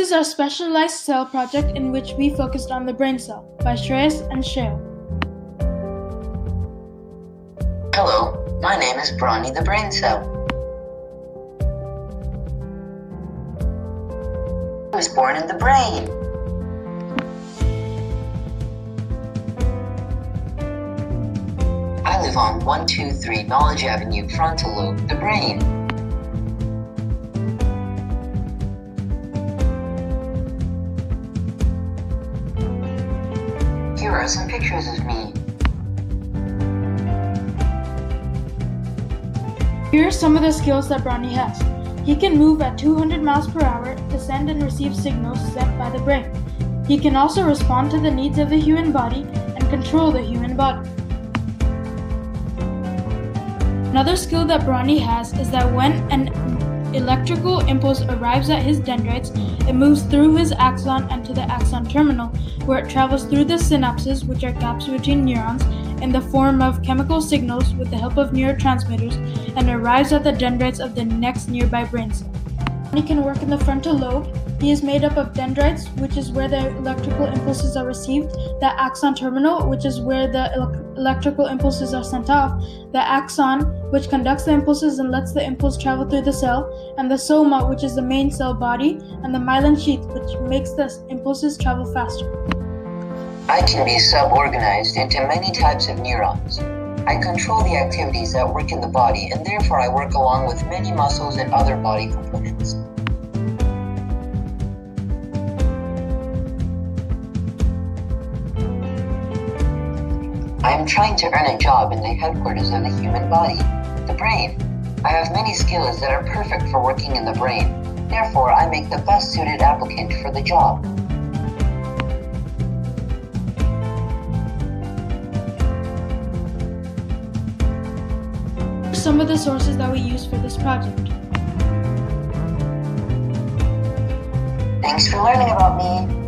is our specialized cell project in which we focused on the brain cell by Shreyas and Shail. Hello, my name is Bronny the brain cell. I was born in the brain. I live on 123 Knowledge Avenue, frontal lobe, the brain. Here are some pictures of me. Here are some of the skills that Bronny has. He can move at 200 miles per hour to send and receive signals sent by the brain. He can also respond to the needs of the human body and control the human body. Another skill that Bronny has is that when an electrical impulse arrives at his dendrites, it moves through his axon and to the axon terminal, where it travels through the synapses, which are gaps between neurons, in the form of chemical signals with the help of neurotransmitters, and arrives at the dendrites of the next nearby brain cell. He can work in the frontal lobe. He is made up of dendrites, which is where the electrical impulses are received, the axon terminal, which is where the el- electrical impulses are sent off, the axon, which conducts the impulses and lets the impulse travel through the cell, and the soma, which is the main cell body, and the myelin sheath, which makes the impulses travel faster. I can be suborganized into many types of neurons. I control the activities that work in the body, and therefore I work along with many muscles and other body components. I am trying to earn a job in the headquarters of the human body, the brain. I have many skills that are perfect for working in the brain. Therefore, I make the best suited applicant for the job. Some of the sources that we use for this project. Thanks for learning about me.